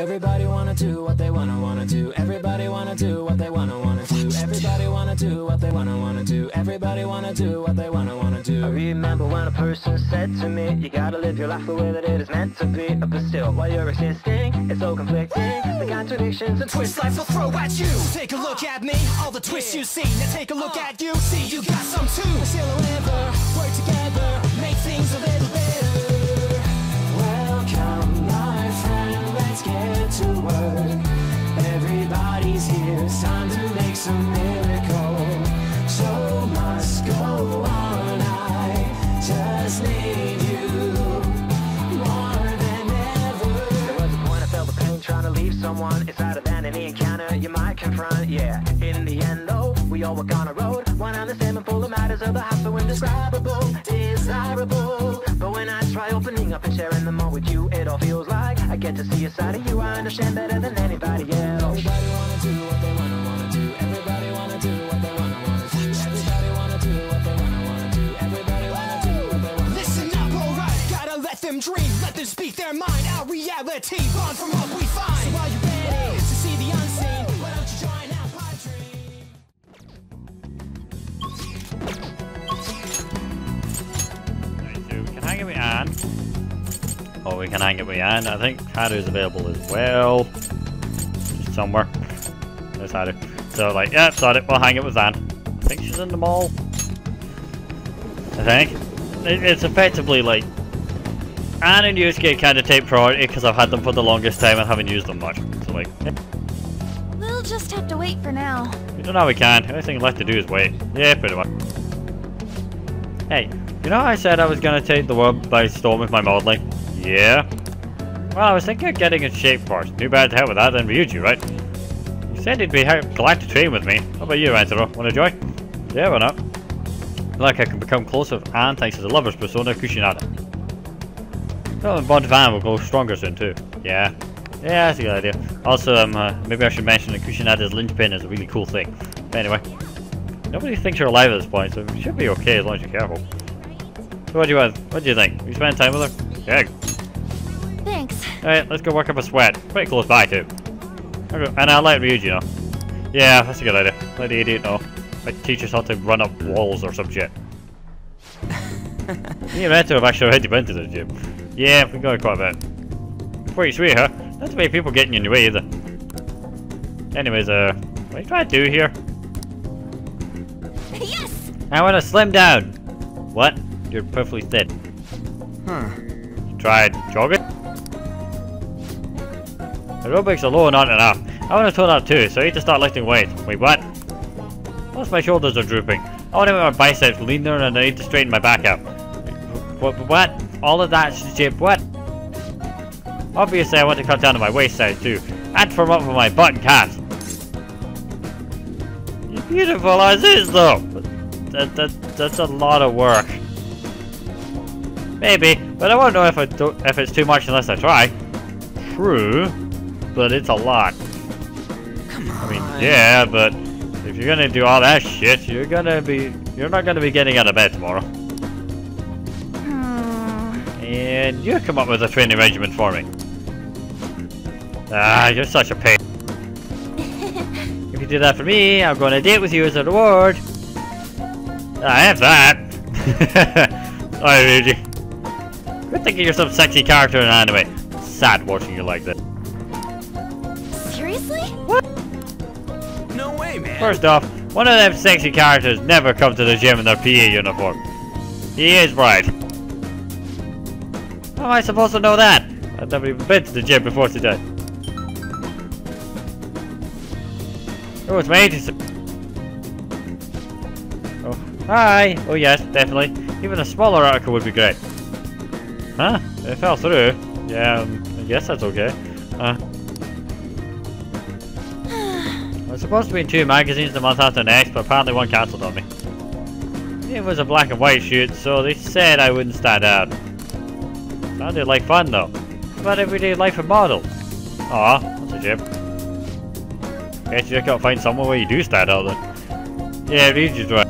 Everybody wanna do what they wanna wanna do. Everybody wanna do what they wanna wanna do. Everybody wanna do what they wanna wanna do. Everybody wanna do what they wanna wanna do. I remember when a person said to me, You gotta live your life the way that it is meant to be. But still, while you're existing, it's so conflicting. The contradictions and twists life will throw at you. Take a look at me, all the twists you see. Now take a look at you, see you got some too. Still whenever, work together, make things a little work. Everybody's here, it's time to make some miracle. Show must go on, I just need you more than ever. There was a point I felt the pain trying to leave someone. It's harder than any encounter you might confront, yeah. In the end, though, we all walk on a road. One on the same and full of matters of the heart, so indescribable, desirable. But when I try opening up and sharing them all with you, get to see a side of you I understand better than anybody else. Everybody wanna do what they wanna wanna do. Everybody wanna do what they wanna wanna do. Everybody wanna do what they wanna wanna do. Everybody wanna do what they wanna. Listen up, alright. Gotta let them dream, let them speak their mind. Our reality, born from what we Or we can hang it with Ann. I think Haru's available as well. Just somewhere. There's Haru. So, like, yeah, sorry, we'll hang it with Ann. I think she's in the mall. I think. It, it's effectively like. Ann and Yusuke kind of take priority because I've had them for the longest time and haven't used them much. So, like, yeah, We'll just have to wait for now. we don't know how we can. The only thing left to do is wait. Yeah, pretty much. Hey, you know how I said I was gonna take the world by storm with my modeling? Yeah. Well, I was thinking of getting in shape first. Too bad to hell with that then Ryuji, right? You said he'd be glad to train with me. How about you, Antero? Wanna join? Yeah, why not? Like I can become closer with Ann thanks to the lover's persona Kushinada. Well, and Bond Van will go stronger soon too. Yeah. Yeah, that's a good idea. Also, um, uh, maybe I should mention that Kushinada's linchpin is a really cool thing. But anyway. Nobody thinks you're alive at this point, so you should be okay as long as you're careful. So what do you want? What do you think? You spend time with her? Yeah. Thanks. Alright, let's go work up a sweat. Pretty close by too. And I'll let Ryuji know. Yeah, that's a good idea. Let the idiot know. Like teach us how to run up walls or some shit. Me and Reto have actually already been to the gym. Yeah, we've got quite a bit. Pretty sweet, huh? Not too many people getting in your way either. Anyways, uh, what are you trying to do here? yes! I want to slim down. What? You're perfectly thin. Huh. You tried jogging? Aerobics alone aren't enough. I want to tone up too, so I need to start lifting weights. Wait, what? Plus my shoulders are drooping. I want to make my biceps leaner and I need to straighten my back out. What? What? All of that shit, what? Obviously I want to cut down on my waist size too. And firm up for my butt and calves. You're beautiful as is though. That, that, that's a lot of work. Maybe, but I won't know if I do, if it's too much unless I try. True, but it's a lot. Come on. I mean, yeah, but if you're gonna do all that shit, you're gonna be you're not gonna be getting out of bed tomorrow. Hmm. And you come up with a training regimen for me. Ah, you're such a pain. if you do that for me, I'll go on a date with you as a reward. I have that. Alright, Ryuji. Good thinking you're some sexy character in an anime. Sad watching you like this. Seriously? No way, man. First off, one of them sexy characters never come to the gym in their PE uniform. He is right. How am I supposed to know that? I've never even been to the gym before today. Oh, it's my agency. Oh, hi. Oh yes, definitely. Even a smaller article would be great. Huh? It fell through. Yeah, um, I guess that's okay. Uh, supposed to be in two magazines the month after next, but apparently one cancelled on me. It was a black and white shoot, so they said I wouldn't stand out. Sounded like fun though. About everyday life of models. Aw, that's a shame. Guess you just gotta find somewhere where you do stand out then. Yeah, Ryuji's right.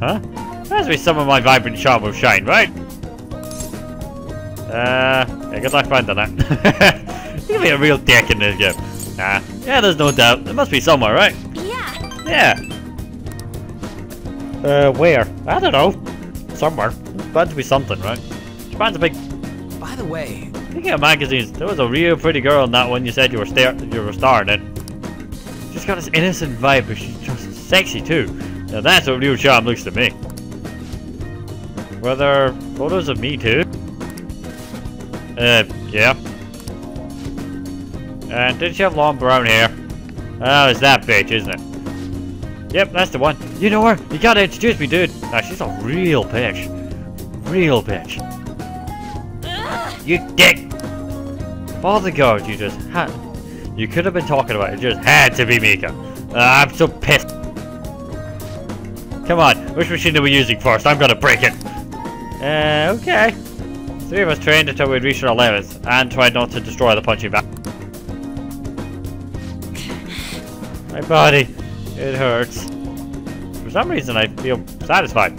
Huh? That's where some of my vibrant charm will shine, right? Uh, yeah, good luck finding that. you can be a real dick in this game. Nah, yeah, there's no doubt. It must be somewhere, right? Yeah. Yeah. Uh, where? I don't know. Somewhere. It's bound to be something, right? Japan's a big. By the way, Speaking of magazines, there was a real pretty girl in that one you said you were star you were starring in. She's got this innocent vibe, but she's just sexy too. Now that's what real charm looks to me. Were there photos of me too? Uh, yeah. And did she have long brown hair? Oh, it's that bitch, isn't it? Yep, that's the one. You know her? You gotta introduce me, dude. Nah, she's a real bitch. Real bitch. You dick! All the guards you just had. You could have been talking about it. It just had to be Mika. Uh, I'm so pissed. Come on, which machine are we using first? I'm gonna break it. Uh, okay. Three of us trained until we'd reached our limits and tried not to destroy the punching bag. My body, it hurts. For some reason, I feel satisfied.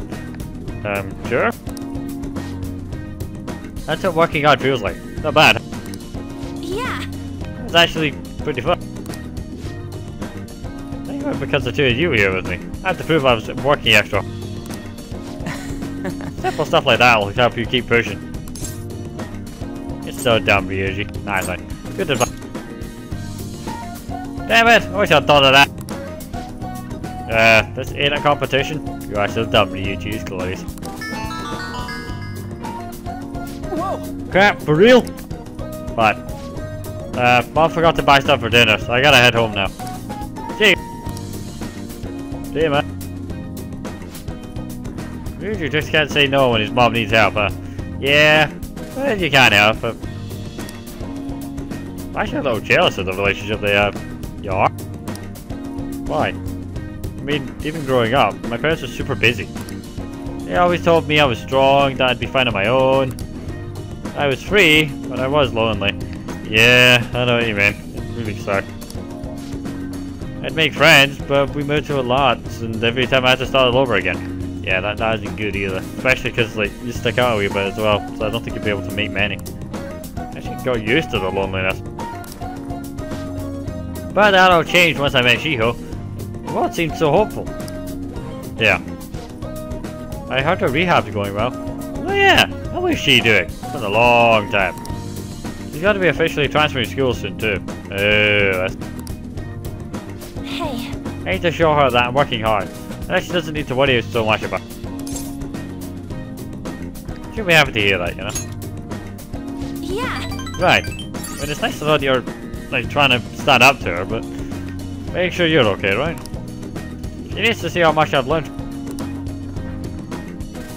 Um, sure. That's what working out feels like. Not bad. Yeah. It's actually pretty fun. I think it because the two of you were here with me. I had to prove I was working extra. Simple stuff like that will help you keep pushing. It's so dumb, Ryuji. Nice one. Good advice. Damn it! I wish I'd thought of that. Uh, this ain't a competition. You are so dumb, Ryuji. It's glorious. whoa! Crap, for real? But, uh, Mom forgot to buy stuff for dinner, so I gotta head home now. See you. See you, man. Usually just can't say no when his mom needs help, huh? Yeah, well, you can't help, but... I'm actually a little jealous of the relationship they have. Are? Why? I mean, even growing up, my parents were super busy. They always told me I was strong, that I'd be fine on my own. I was free, but I was lonely. Yeah, I know what you mean. It really sucked. I'd make friends, but we moved to a lot, and every time I had to start all over again. Yeah, that, that isn't good either. Especially because, like, you stick out a wee bit as well, so I don't think you'd be able to meet many. I actually got used to the loneliness. But that all changed once I met Shiho. The world seemed so hopeful. Yeah. I heard her rehab's going well. Oh yeah, how is she doing? It's been a long time. She's got to be officially transferring schools soon too. Oh, that's... Hey. I need to show her that I'm working hard. And that she doesn't need to worry so much about. She'll be happy to hear that, you know. Yeah. Right. I mean, it's nice to know that you're like trying to stand up to her, but make sure you're okay, right? She needs to see how much I've learned.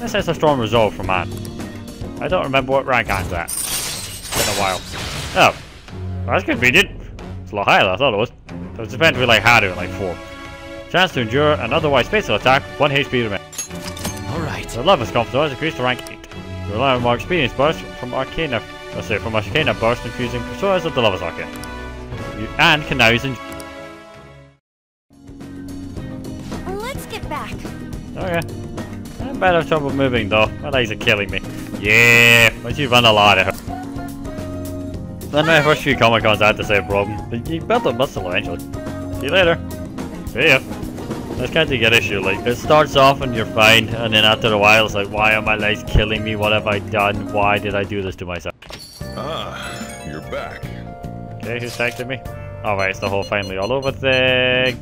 This is a strong resolve from man. I don't remember what rank I'm at. It's been a while. Oh. That's convenient. It's a lot higher than I thought it was. So it's meant to be like harder, like 4. Chance to endure an otherwise fatal attack, 1 HP remains. Alright. The love is confidence increased to rank 8. You rely on more experience burst from Arcana, uh, let's say from Arcana burst infusing personas of the Lover's Arcana. You, and can now use Let's get back. Okay. I'm bad have trouble moving though. My legs are killing me. Yeah, but you run a lot of her. Then my first few Comic Cons I had the same problem, but you build up muscle eventually. See you later. See ya. That's kind of get issue, like, it starts off and you're fine, and then after a while it's like, why are my legs killing me? What have I done? Why did I do this to myself? Ah, you're back. Okay, who's texting me? Alright, it's the whole finally all over thing.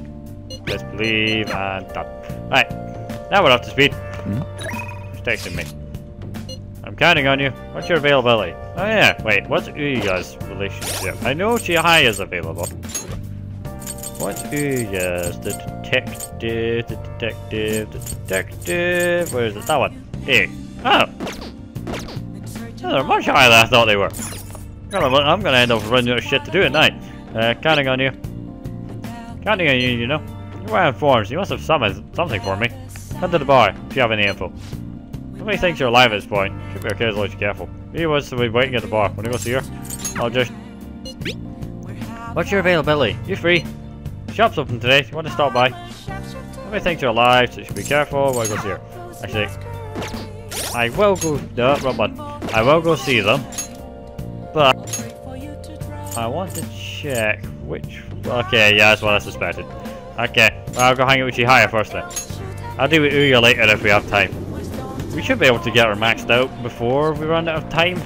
Let's believe and done. Right, now we're up to speed. Hmm? Who's texting me? I'm counting on you. What's your availability? Oh yeah, wait, what's Uyaga's relationship? I know Chihaya is available. What's Uyaga's? The detective, the detective, the detective. Where is it? That one. Here. Oh! Oh, they're much higher than I thought they were. Well, I'm gonna end up running out of shit to do at night. Uh, counting on you. Counting on you, you know. You're wearing forms. You must have some, something for me. Come to the bar if you have any info. Nobody thinks you're alive at this point. Should be okay as long as you're careful. He wants to be waiting at the bar. Wanna go see her? I'll just... What's your availability? You free? Shop's open today. You want to stop by? Nobody thinks you're alive, so you should be careful. Wanna go see her? Actually, I will go... No, wrong one. I will go see them. I want to check which... Okay, yeah, that's what I suspected. Okay, well, I'll go hang out with Chihaya first then. I'll do with Uya later if we have time. We should be able to get her maxed out before we run out of time.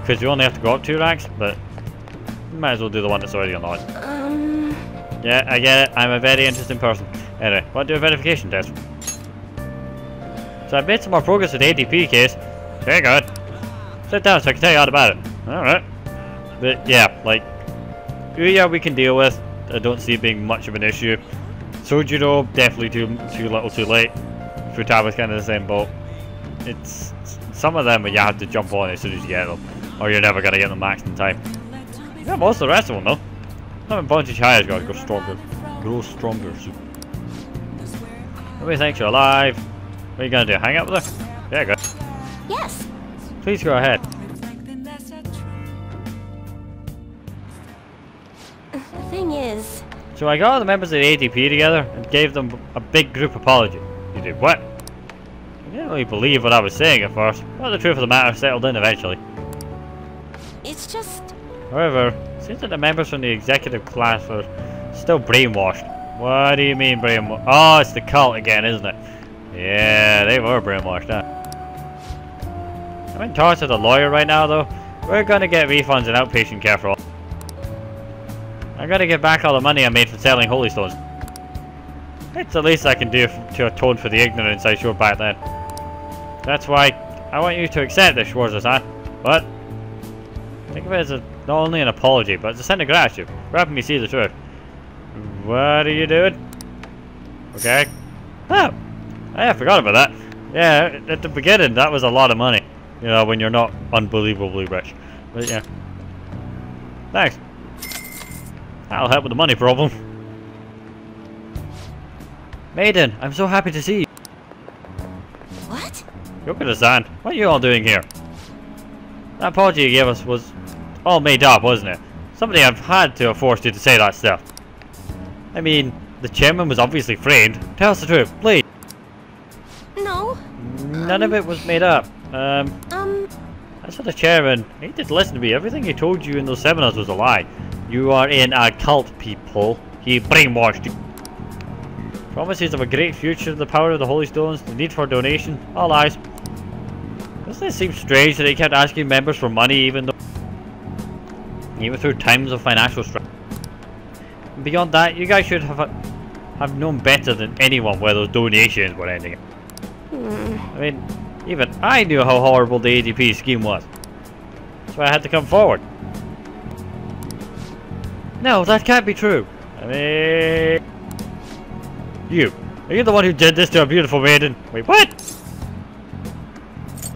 Because we only have to go up two ranks, but... We might as well do the one that's already unlocked. Um, Yeah, I get it. I'm a very interesting person. Anyway, to do a verification test. So I've made some more progress with the ADP case. Very good. Sit down so I can tell you all about it. Alright. But yeah, like, Uya we can deal with. I don't see it being much of an issue. Sojiro, definitely too too little too late. Futaba's kind of the same boat. It's some of them you have to jump on as soon as you get them, or you're never gonna get them maxed in time. Yeah, most of the rest of them though. Not a bunch of Chihaya's got to go stronger, grow stronger. So. Nobody thinks you're alive. What are you gonna do? Hang out with her? Yeah, good. yes. Please go ahead. Thing is, So I got all the members of the ADP together and gave them a big group apology. You did what? I didn't really believe what I was saying at first, but the truth of the matter settled in eventually. it's just. However, it seems that the members from the executive class were still brainwashed. What do you mean brainwashed? Oh, it's the cult again, isn't it? Yeah, they were brainwashed, huh? I'm in talks with a lawyer right now, though. We're gonna get refunds and outpatient care for all. I gotta get back all the money I made from selling holy stones. It's the least I can do to atone for the ignorance I showed back then. That's why I want you to accept this, Schwarzer-san. But Think of it as a, not only an apology, but as a sign of gratitude for helping me see the truth. What are you doing? Okay. Oh, I forgot about that. Yeah, at the beginning, that was a lot of money. You know, when you're not unbelievably rich. But yeah. Thanks. That'll help with the money problem. Maiden, I'm so happy to see you. What? Yokota-san, what are you all doing here? That apology you gave us was all made up, wasn't it? Somebody have had to have forced you to say that stuff. I mean, the chairman was obviously framed. Tell us the truth, please. No. None of it was made up. Um, Um, as for the chairman, he did listen to me. Everything he told you in those seminars was a lie. You are in a cult, people. He brainwashed you. Promises of a great future, the power of the Holy Stones, the need for donation, all lies. Doesn't it seem strange that he kept asking members for money even though even through times of financial stress? Beyond that, you guys should have have known better than anyone where those donations were ending. up. I mean, even I knew how horrible the ADP scheme was. So I had to come forward. No, that can't be true. I mean... You. Are you the one who did this to a beautiful maiden? Wait, what?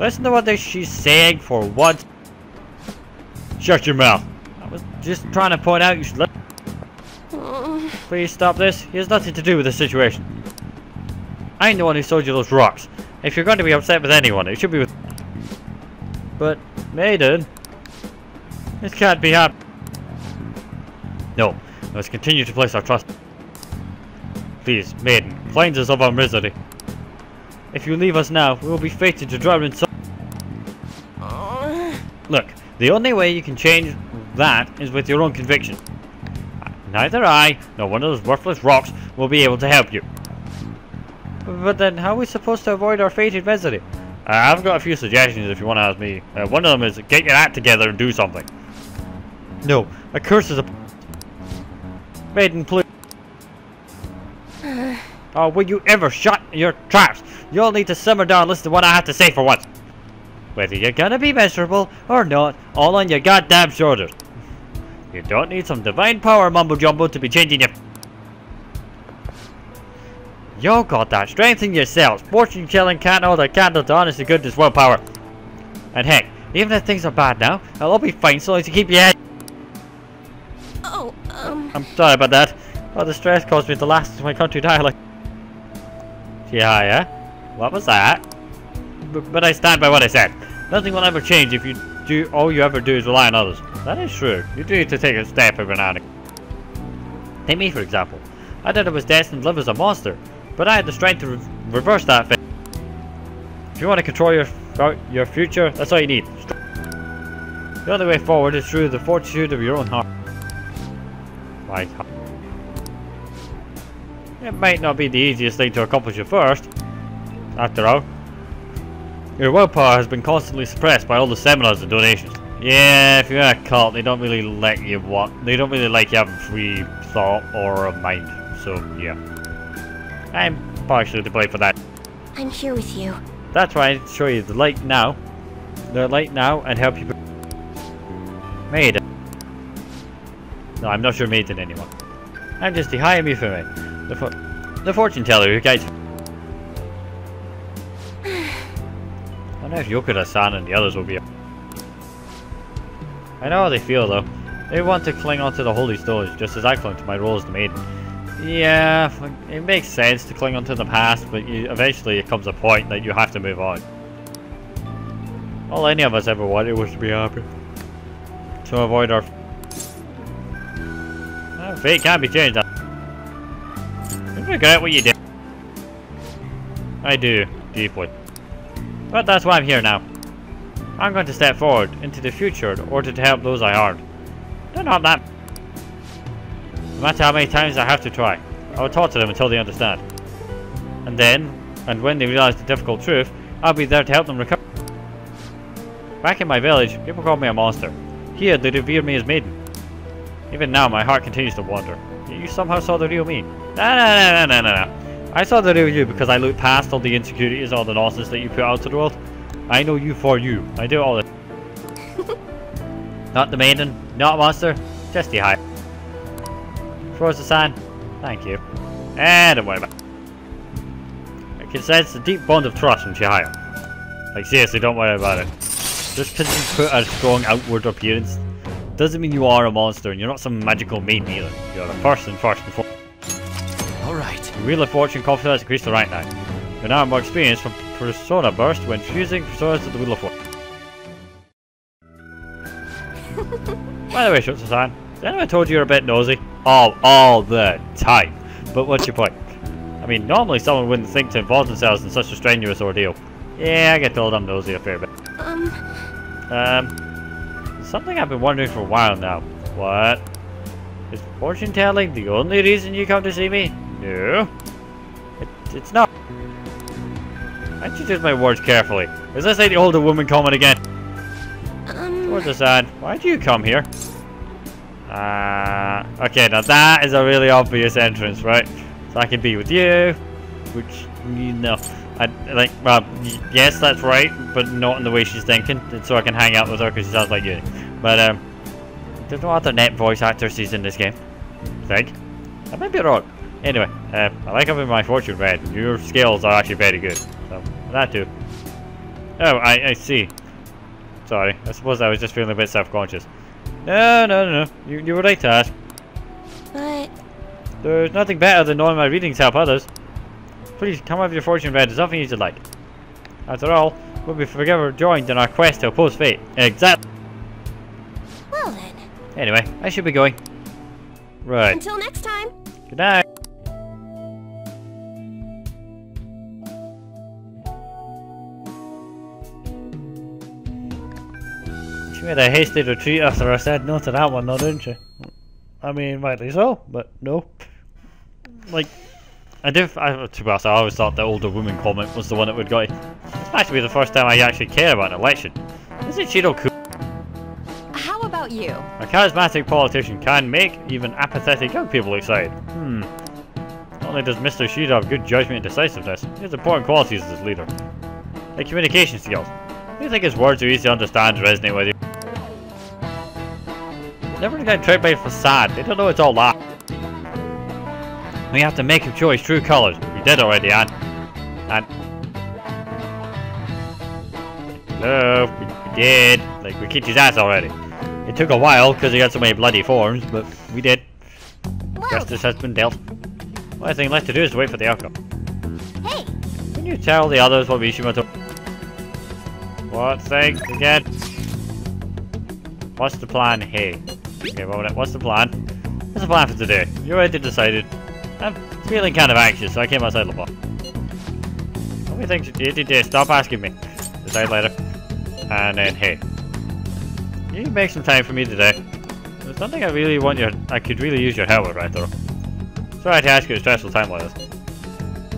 Listen to what she's saying for once. Shut your mouth. I was just trying to point out you should let... Please stop this. He has nothing to do with the situation. I ain't the one who sold you those rocks. If you're going to be upset with anyone, it should be with... But, Maiden... This can't be hap... No. Let's continue to place our trust. Please, Maiden, cleanse us of our misery. If you leave us now, we will be fated to drown in so... Look, the only way you can change that is with your own conviction. Neither I, nor one of those worthless rocks will be able to help you. But then, how are we supposed to avoid our fated misery? Uh, I've got a few suggestions if you want to ask me. Uh, one of them is get your act together and do something. No, a curse is a... Maiden, please. Oh, will you ever shut your traps? You'll need to simmer down and listen to what I have to say for once. Whether you're gonna be miserable or not, all on your goddamn shoulders. You don't need some divine power mumbo jumbo to be changing your. You got that strength in yourselves. Fortune telling can't hold a candle to honest to goodness willpower. And heck, even if things are bad now, it'll all be fine so long as you keep your head. oh, um, I'm sorry about that. Oh, the stress caused me to last to my country dialect. Yeah, yeah. What was that? B but I stand by what I said. Nothing will ever change if you do. All you ever do is rely on others. That is true. You do need to take a step every now and again. Take me for example. I thought I was destined to live as a monster, but I had the strength to re reverse that fate. If you want to control your uh, your future, that's all you need. The only way forward is through the fortitude of your own heart. Right. It might not be the easiest thing to accomplish at first. After all, your willpower has been constantly suppressed by all the seminars and donations. Yeah, if you're a cult, they don't really let you what they don't really like you having free thought or a mind. So yeah, I'm partially to blame for that. I'm here with you. That's why I show you the light now, the light now, and help you. Maiden. No, I'm not your maiden anymore. I'm just the high the for the fortune teller who guides. I don't know if Yokura-san and the others will be. I know how they feel though. They want to cling onto the holy stones just as I clung to my role as the maiden. Yeah, it makes sense to cling onto the past, but you, eventually it comes a point that you have to move on. All any of us ever wanted was to be happy. To avoid our... Fate can't be changed. You regret what you did. I do, deeply. But that's why I'm here now. I'm going to step forward into the future in order to help those I harmed. They're not that no matter how many times I have to try, I will talk to them until they understand. And then, and when they realize the difficult truth, I'll be there to help them recover. Back in my village, people call me a monster. Here, they revere me as maiden. Even now, my heart continues to wander. You somehow saw the real me. No, no, no, no, no, no, no. I saw the real you because I looked past all the insecurities, all the nonsense that you put out to the world. I know you for you. I do all this. not the maiden, not a monster, just the high. Throws the sign. Thank you. And don't worry about it. I can sense a deep bond of trust from Chihaya. Like seriously, don't worry about it. Just because you put a strong outward appearance doesn't mean you are a monster and you're not some magical maiden either. You're a person first before. Alright. Your Wheel of Fortune confidence increased to right now. You're now more experienced from Persona Burst when fusing personas to the Wheel of Fortune. By the way, Shotsu-san, has anyone told you you're a bit nosy? All, all the time. But what's your point? I mean, normally someone wouldn't think to involve themselves in such a strenuous ordeal. Yeah, I get told I'm nosy a fair bit. Um, Um, something I've been wondering for a while now. What? Is fortune telling the only reason you come to see me? No. It, it's not. I should choose my words carefully. Is this like the older woman comment again? um, Towards the side. Why do you come here? Uh, okay, now that is a really obvious entrance, right? So I can be with you, which, you know, I, like, well, yes, that's right, but not in the way she's thinking, so I can hang out with her because she sounds like you. But, um, there's no other net voice actors in this game, I think. I might be wrong. Anyway, uh, I like having my fortune read. Your skills are actually very good, so, that too. Oh, I, I see. Sorry, I suppose I was just feeling a bit self-conscious. No, no, no, no. You, you were right to ask. but There's nothing better than knowing my readings help others. Please, come have your fortune read as often as you like. After all, we'll be forever joined in our quest to oppose fate. Exactly. well then. Anyway, I should be going. Right. Until next time. Good night. She made a hasty retreat after I said no to that one, though, didn't she? I mean, rightly so, but no. Like, I do. I, to be honest, I always thought the older woman comment was the one that would go. This might be the first time I actually care about an election. Is it Shiro Ku? How about you? A charismatic politician can make even apathetic young people excited. Hmm. Not only does Mr. Shido have good judgment and decisiveness, he has important qualities as his leader. Like communication skills. Do you think his words are easy to understand and resonate with you? Never get tricked by a facade. They don't know it's all that. We have to make him a choice true colours. We did already, Ann. And Hello, we, we did. Like we kicked his ass already. It took a while because he had so many bloody forms, but we did. Justice has been dealt. Only thing left to do is to wait for the outcome. hey, Can you tell the others what Mishima told? What thing again? What's the plan? Hey. Okay, one. What's the plan? What's the plan for today? You already decided. I'm feeling kind of anxious, so I came outside the bar. How many things you did today? Stop asking me. Decide later. And then, hey. you make some time for me today. There's nothing I really want your I could really use your help with right though. Sorry to ask you a stressful time like this.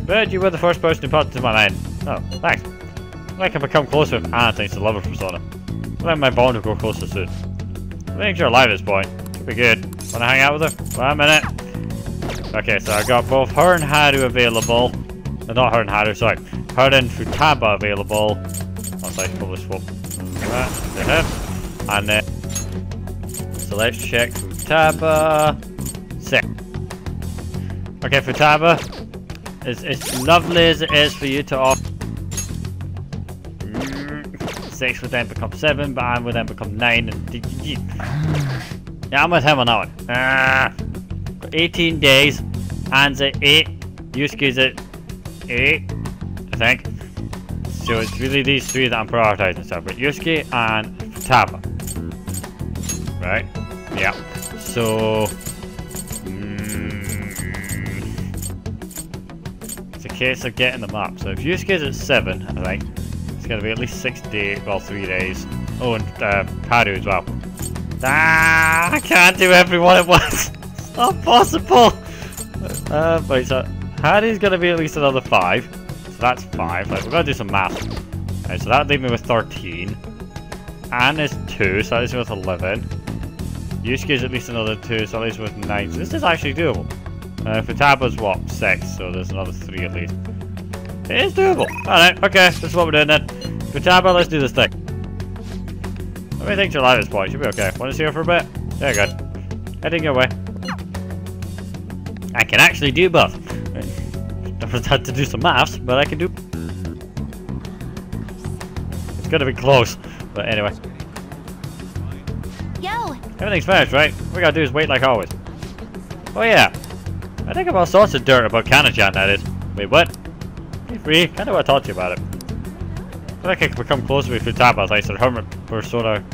But you were the first person who popped into my mind. Oh, thanks. I can become closer with Anna thanks to Lover Persona. Let my bond will grow closer soon. I think you're alive at this point. Should be good. Wanna hang out with her? Wait a minute. Okay, so I got both her and Haru available. No, not her and Haru, sorry. Her and Futaba available. Oh, sorry, probably swap that to him. And then... So let's check Futaba. Sick. Okay, Futaba. As, as lovely as it is for you to offer 6 would then become 7, but I would then become 9. yeah, I'm with him on that one. Ah, 18 days, Hands at 8, Yusuke's at 8, I think. So it's really these three that I'm prioritizing stuff, but Yusuke and Futaba. Right? Yeah. So... Mm, it's a case of getting them up. So if Yusuke's at 7, I think, it's to be at least 6 days, well, 3 days. Oh, and uh, Haru as well. Ah, I can't do everyone at once. It's not possible. Uh, wait, so Haru's to be at least another 5. So that's 5. Like, we're to do some math. Right, so that leaves me with 13. Ann is 2, so that leaves me with 11. Yusuke's at least another 2, so that leaves me with 9. So this is actually doable. Uh, Futaba's what? 6, so there's another 3 at least. It is doable. Alright, okay, this is what we're doing then. Futaba, let's do this thing. Many things are alive at this point? Should be okay. Want to see her for a bit? There you go. Heading your way. I can actually do both. I've had to do some maths, but I can do... It's gonna be close. But anyway. Yo, Everything's finished, right? We gotta do is wait like always. Oh yeah. I think about all sorts of dirt about Kana-chan, that is. Wait, what? Be free. Kinda want to talk to you about it. I feel like I can become closer with Futaba thanks to the hermit persona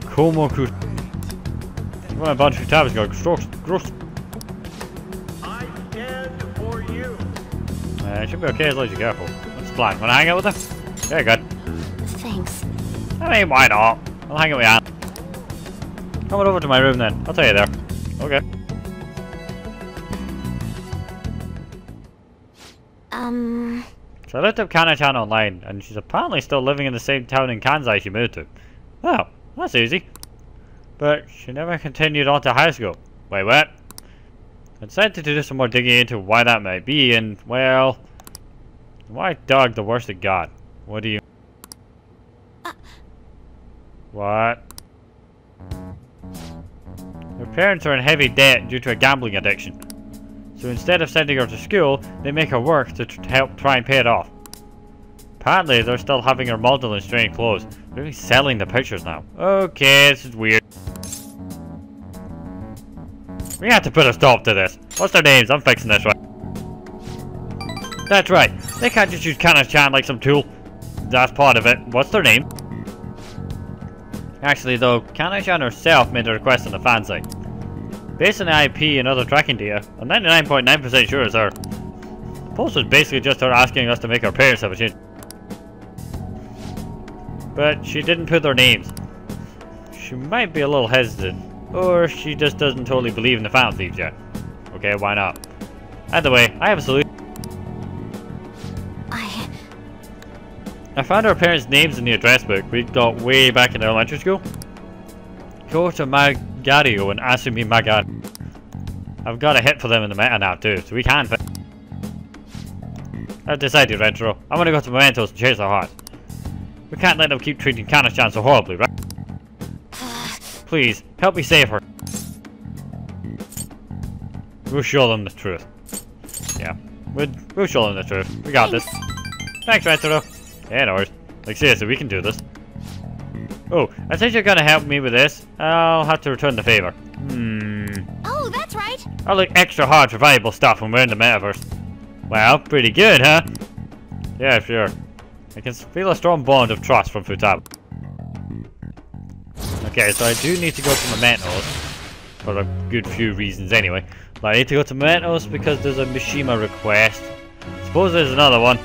Komoku. Well, a bunch of Futaba's got gross. gross. I stand for you. Uh, it should be okay as long as you're careful. What's the plan? Wanna hang out with her? Very good. thanks. I mean, why not? I'll hang out with Ann. Come on over to my room then. I'll tell you there. Okay. Um, I looked up Kana-chan online, and she's apparently still living in the same town in Kansai she moved to. Oh, that's easy. But she never continued on to high school. Wait, what? I decided to do some more digging into why that might be, and, well... Why dog the worst it got? What do you... What? Her parents are in heavy debt due to a gambling addiction. So instead of sending her to school, they make her work to tr help try and pay it off. Apparently, they're still having her model in strange clothes. They're even selling the pictures now. Okay, this is weird. We have to put a stop to this. What's their names? I'm fixing this right. That's right. They can't just use Kana-chan like some tool. That's part of it. What's their name? Actually, though, Kana-chan herself made a request on the fan site. Based on the IP and other tracking data, I'm 99.9% sure it's her. The post was basically just her asking us to make our parents have a change. But she didn't put their names. She might be a little hesitant, or she just doesn't totally believe in the Fountain Thieves yet. Okay, why not? Either way, I have a solution. I, I found our parents' names in the address book we got way back in elementary school. Kota Magario and Asumi Magari. I've got a hit for them in the meta now too, so we can I've decided, Retro. I'm gonna go to Mementos and chase our heart. We can't let them keep treating Kana-chan so horribly, right? Please, help me save her. We'll show them the truth. Yeah, we'll, we'll show them the truth. We got this. Thanks, Retro. Yeah, no worries. Like, seriously, we can do this. Oh, I think you're gonna help me with this. I'll have to return the favor. Hmm. oh, that's right. I look extra hard for valuable stuff when we're in the metaverse. Well, pretty good, huh? Yeah, sure. I can feel a strong bond of trust from Futaba. Okay, so I do need to go to Mementos. For a good few reasons anyway. But I need to go to Mementos because there's a Mishima request. Suppose there's another one.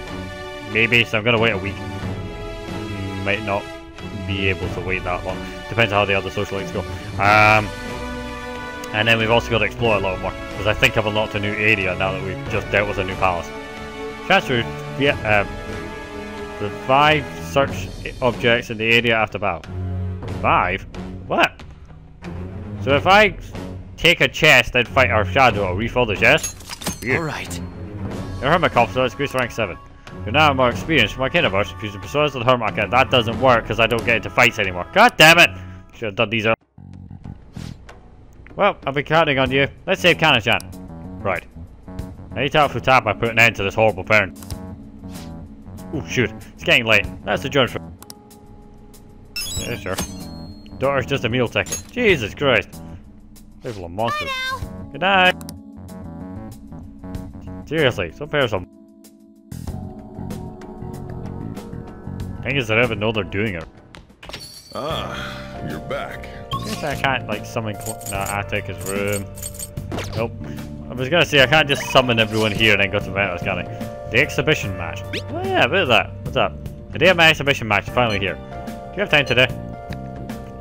Maybe, so I'm gonna wait a week. Mm, Might not. Be able to wait that long. Depends on how the other social links go. Um, and then we've also got to explore a lot more, because I think I've unlocked a new area now that we've just dealt with a new palace. Transfer via, um, the five search objects in the area after battle. Five? What? So if I take a chest and fight our shadow, I'll refill the chest? Weird. Alright. The Hermit Cop, so it's Grease rank 7. You're now more experienced from my Kinderbush. If you persuade the Hermit Cat, that doesn't work because I don't get into fights anymore. God damn it! Should have done these earlier. Well, I've been counting on you. Let's save Kanachan. Right. I need to for tap by putting an end to this horrible parent. Oh shoot, it's getting late. That's the judge for. Yeah, sure. Daughter's just a meal ticket. Jesus Christ. People are monsters. Good night. Seriously, some pay some. Thing is, I even know they're doing it. Ah, you're back. Guess I can't like summon. No, I take his room. Nope. I was gonna say I can't just summon everyone here and then go to Ventus, can I? The exhibition match. Oh yeah, what is that? What's up? The day of my exhibition match is finally here. Do you have time today?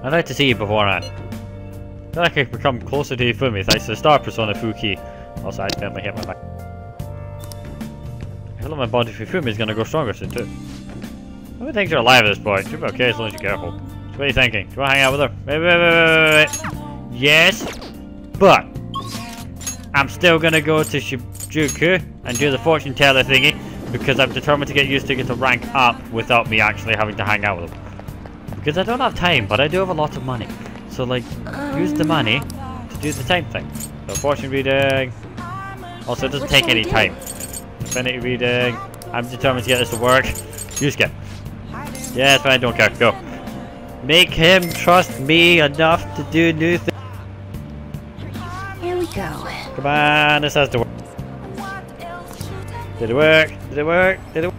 I'd like to see you beforehand. I feel like I could become closer to you, Hifumi thanks to the star persona Fuki. Also, I accidentally hit my mic. I feel like my body for Hifumi is gonna grow stronger soon too. Who would think you're alive at this point? Should be okay as long as you're careful. What are you thinking? Do you want to hang out with her? Wait, wait, wait, wait, wait. Yes, but I'm still gonna go to Shinjuku and do the fortune teller thingy because I'm determined to get used to get to rank up without me actually having to hang out with them. Because I don't have time, but I do have a lot of money. So like, use the money to do the time thing. So fortune reading. Also, it doesn't take any time. Infinity reading. I'm determined to get this to work. Use it. Yeah, it's fine. Don't care. Go. Make him trust me enough to do new things. Here we go. Come on, this has to work. Did it work? Did it work? Did it?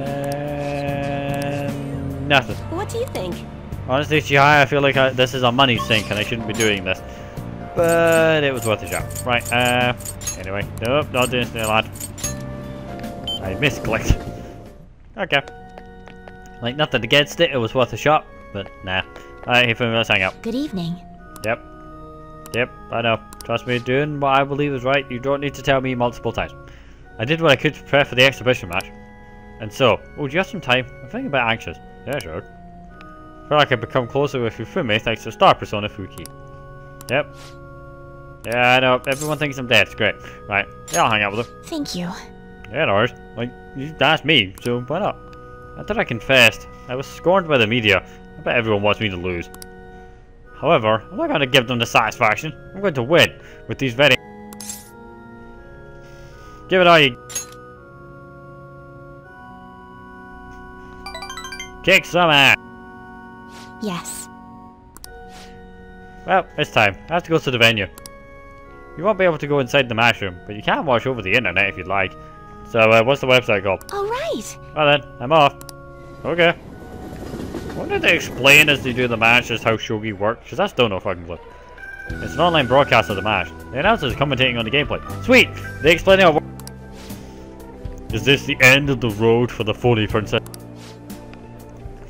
And nothing. What do you think? Honestly, Chihaya, I feel like I, this is a money sink and I shouldn't be doing this. But it was worth a shot. Right, uh, anyway. Nope, not doing this, lad. I misclicked. Okay. Like, nothing against it, it was worth a shot, but nah. Alright, here for me, let's hang out. Good evening. Yep. Yep, I know. Trust me, doing what I believe is right, you don't need to tell me multiple times. I did what I could to prepare for the exhibition match. And so, oh, do you have some time? I'm feeling a bit anxious. Yeah, sure. feel like I've become closer with Hifumi thanks to Star Persona Fuki. Yep. Yeah, I know. Everyone thinks I'm dead. It's great. Right. Yeah, I'll hang out with them. Thank you. Yeah, no worries. Like, you asked me, so why not? After I confessed, I was scorned by the media. I bet everyone wants me to lose. However, I'm not going to give them the satisfaction. I'm going to win with these very... Give it all you... Kick some ass! Yes. Well, it's time. I have to go to the venue. You won't be able to go inside the match room, but you can watch over the internet if you'd like. So, uh, what's the website called? All right. Well then, I'm off. Okay. What did they explain as they do the match as how Shogi works? Because I still no fucking clue. It's an online broadcast of the match. The announcer is commentating on the gameplay. Sweet! They explain how. Is this the end of the road for the Foley Princess?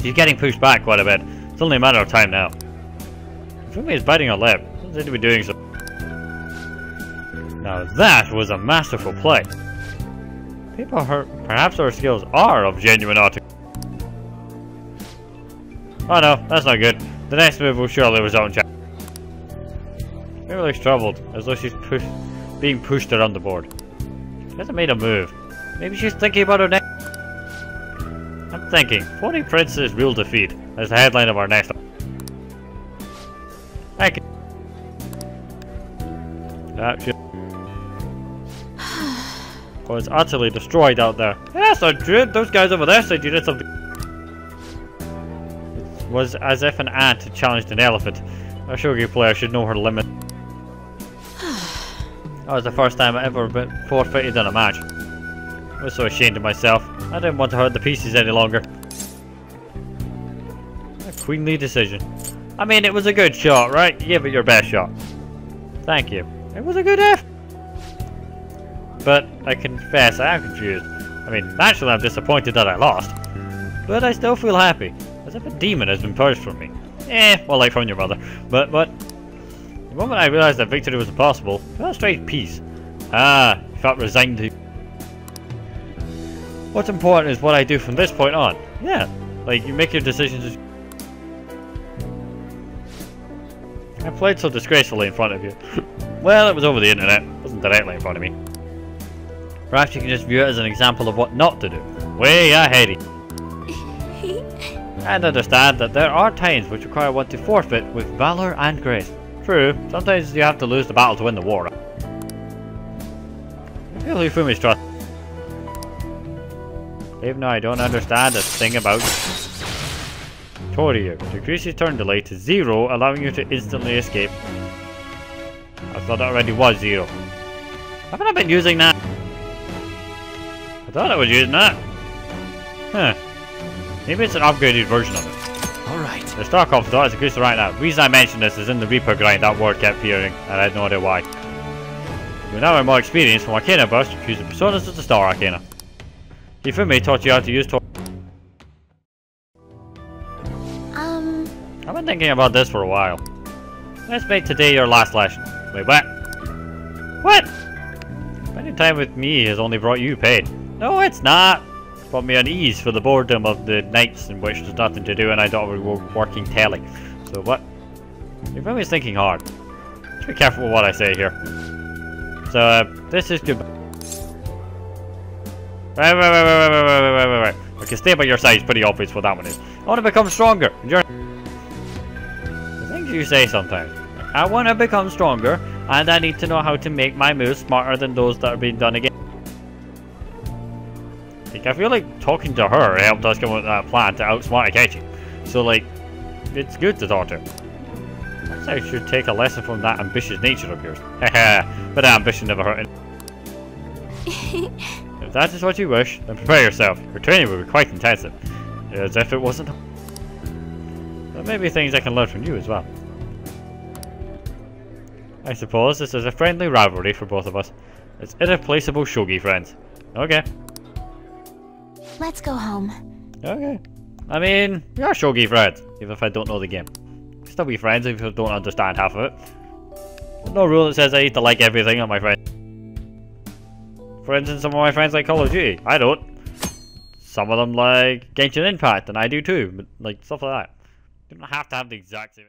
She's getting pushed back quite a bit. It's only a matter of time now. Fumi is biting her lip. Doesn't seem to be doing so. Now that was a masterful play. People hurt. Perhaps our skills are of genuine art. Oh no, that's not good. The next move will surely result in chat. Maybe looks troubled, as though she's push being pushed around the board. She hasn't made a move. Maybe she's thinking about her next. I'm thinking, 40 Prince's real defeat as the headline of our next. Thank you. Ah, shit. was utterly destroyed out there. Yes, I did. Those guys over there said you did something. It was as if an ant had challenged an elephant. A shogi player should know her limit. That was the first time I ever been forfeited in a match. I was so ashamed of myself. I didn't want to hurt the pieces any longer. A queenly decision. I mean, it was a good shot, right? Gave it your best shot. Thank you. It was a good F. But I confess I am confused. I mean, naturally I'm disappointed that I lost. but I still feel happy, as if a demon has been purged from me. Eh, well, like from your mother. But, but, the moment I realized that victory was impossible, I felt a strange peace. Ah, felt resigned to. What's important is what I do from this point on. Yeah, like you make your decisions. I played so disgracefully in front of you. well, it was over the internet, it wasn't directly in front of me. Perhaps you can just view it as an example of what not to do. Way ahead. and understand that there are times which require one to forfeit with valor and grace. True, sometimes you have to lose the battle to win the war. Feel Hifumi's trust. Even though I don't understand a thing about Touryou. your turn delay to zero, allowing you to instantly escape. I thought that already was zero. Haven't I been using that? I thought I was using that. Huh. Maybe it's an upgraded version of it. All right. The Starcraft thought is increased right now. The reason I mentioned this is in the Reaper grind that word kept appearing, and I had no idea why. You now have more experience from Arcana Burst to choose the personas of the Star Arcana. Hifumi taught you how to use Tor- Um, I've been thinking about this for a while. Let's make today your last lesson. Wait, what? What? Spending time with me has only brought you pain. No, it's not. It's brought me unease for the boredom of the nights in which there's nothing to do and I don't have working telly. So what? You're always thinking hard. Be careful with what I say here. So, uh, this is good. Right, right, right, right, right, right, right, right, right. Okay, stay by your side It's pretty obvious what that one is. I want to become stronger. You're the things you say sometimes. I want to become stronger, and I need to know how to make my moves smarter than those that are being done again. Like, I feel like talking to her helped us come up with that plan to outsmart Akechi. So, like, it's good to talk to her. Perhaps I should take a lesson from that ambitious nature of yours. Haha, but ambition never hurt. if that is what you wish, then prepare yourself. Your training will be quite intensive. As if it wasn't. There may be things I can learn from you as well. I suppose this is a friendly rivalry for both of us. It's irreplaceable shogi friends. Okay. Let's go home. Okay. I mean, we are shogi friends, even if I don't know the game. Still be friends if you don't understand half of it. No rule that says I need to like everything on my friend. For instance, some of my friends like Call of Duty. I don't. Some of them like Genshin Impact, and I do too. But like stuff like that. You don't have to have the exact same.